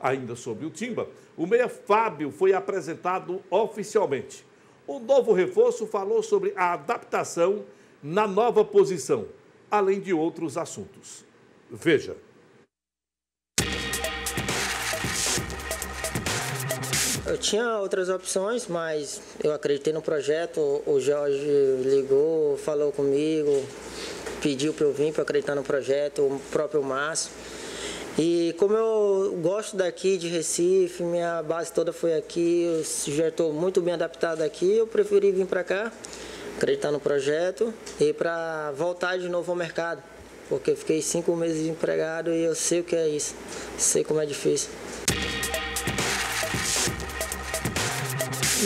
Ainda sobre o Timba, o meia Fábio foi apresentado oficialmente. O novo reforço falou sobre a adaptação na nova posição, além de outros assuntos. Veja. Eu tinha outras opções, mas eu acreditei no projeto. O Jorge ligou, falou comigo, pediu para eu vir para acreditar no projeto, o próprio Márcio. E como eu gosto daqui de Recife, minha base toda foi aqui, eu já estou muito bem adaptado aqui, eu preferi vir para cá, acreditar no projeto e para voltar de novo ao mercado. Porque eu fiquei cinco meses desempregado e eu sei o que é isso, sei como é difícil.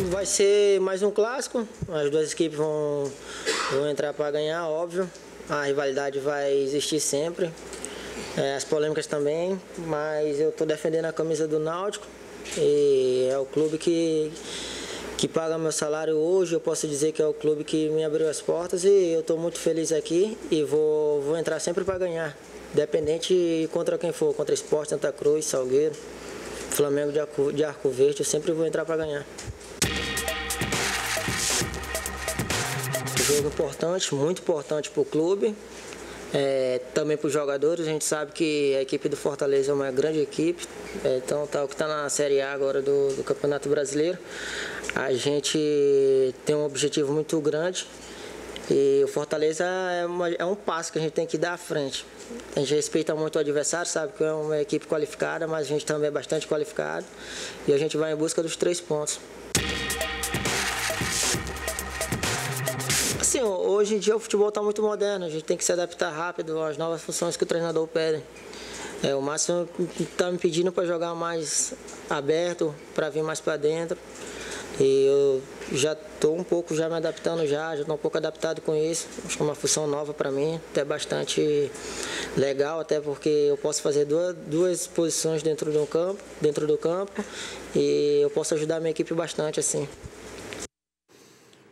Vai ser mais um clássico, as duas equipes vão, vão entrar para ganhar, óbvio. A rivalidade vai existir sempre, é, as polêmicas também, mas eu estou defendendo a camisa do Náutico e é o clube que, que paga meu salário hoje. Eu posso dizer que é o clube que me abriu as portas e eu estou muito feliz aqui e vou, vou entrar sempre para ganhar, independente contra quem for, contra Esporte, Santa Cruz, Salgueiro, Flamengo de Arco, de Arco Verde, eu sempre vou entrar para ganhar. Jogo importante, muito importante para o clube. É, também para os jogadores, a gente sabe que a equipe do Fortaleza é uma grande equipe, é, então tá, o que está na Série A agora do, do, Campeonato Brasileiro. A gente tem um objetivo muito grande e o Fortaleza é, uma, é um passo que a gente tem que dar à frente. A gente respeita muito o adversário, sabe que é uma equipe qualificada, mas a gente também é bastante qualificado e a gente vai em busca dos três pontos. Assim, hoje em dia o futebol está muito moderno, a gente tem que se adaptar rápido às novas funções que o treinador pede. É, o Márcio está me pedindo para jogar mais aberto, para vir mais para dentro. E eu já estou um pouco já me adaptando já, já estou um pouco adaptado com isso. Acho que é uma função nova para mim, até bastante legal, até porque eu posso fazer duas, duas posições dentro do campo, dentro do campo, e eu posso ajudar a minha equipe bastante assim.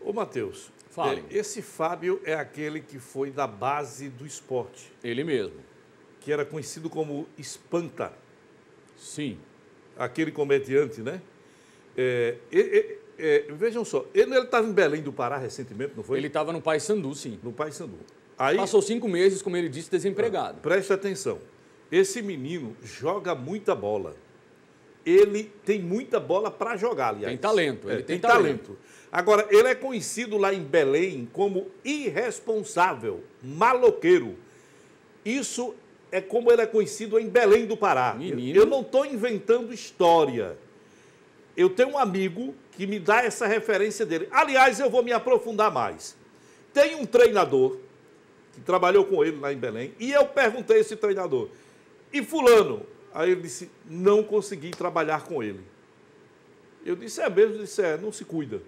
Ô Matheus, Fale. É, esse Fábio é aquele que foi da base do esporte. Ele mesmo. Que era conhecido como Espanta. Sim. Aquele comediante, né? É, é, é, vejam só, ele estava em Belém do Pará recentemente, não foi? Ele estava no Paysandu, sim. No Paysandu. Aí, Passou cinco meses, como ele disse, desempregado. Ah, preste atenção. Esse menino joga muita bola. Ele tem muita bola para jogar, aliás. Tem talento, ele é, tem, tem talento. talento. Agora, ele é conhecido lá em Belém como irresponsável, maloqueiro. Isso é como ele é conhecido em Belém do Pará. Menino. Eu não estou inventando história. Eu tenho um amigo que me dá essa referência dele. Aliás, eu vou me aprofundar mais. Tem um treinador que trabalhou com ele lá em Belém, e eu perguntei a esse treinador, e fulano? Aí ele disse, não consegui trabalhar com ele. Eu disse, é mesmo? Ele disse, é, não se cuida.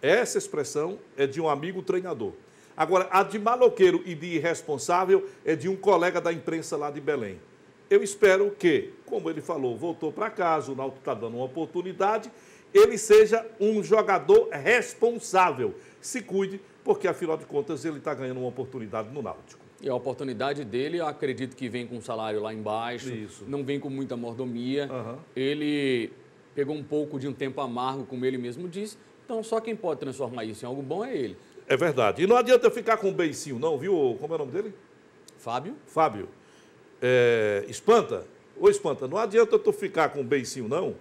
Essa expressão é de um amigo treinador. Agora, a de maloqueiro e de irresponsável é de um colega da imprensa lá de Belém. Eu espero que, como ele falou, voltou para casa, o Náutico está dando uma oportunidade, ele seja um jogador responsável. Se cuide, porque afinal de contas ele está ganhando uma oportunidade no Náutico. E a oportunidade dele, eu acredito que vem com um salário lá embaixo, Isso. não vem com muita mordomia. Uhum. Ele pegou um pouco de um tempo amargo, como ele mesmo disse, então, só quem pode transformar isso em algo bom é ele. É verdade. E não adianta ficar com o beicinho, não, viu? Como é o nome dele? Fábio. Fábio. É, espanta. Ô, Espanta, não adianta tu ficar com o beicinho, não.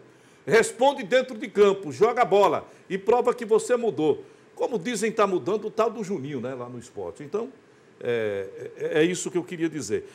Responde dentro de campo, joga a bola e prova que você mudou. Como dizem, está mudando o tal do Juninho, né, lá no esporte. Então, é, é isso que eu queria dizer.